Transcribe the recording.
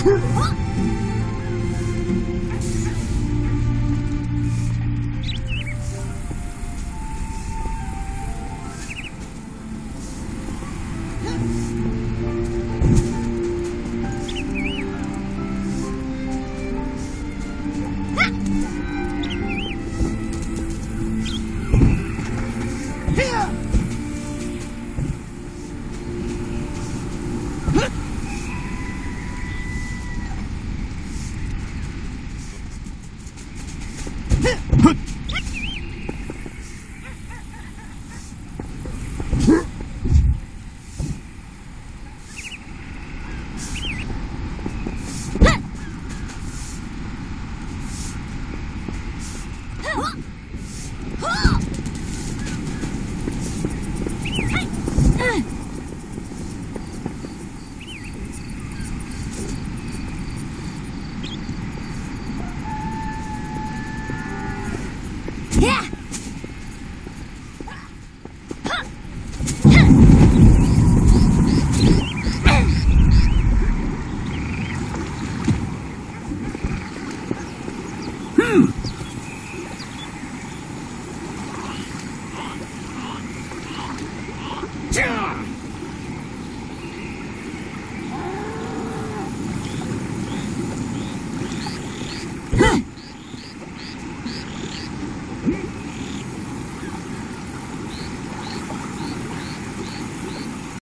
Huh? Hut! Hmm.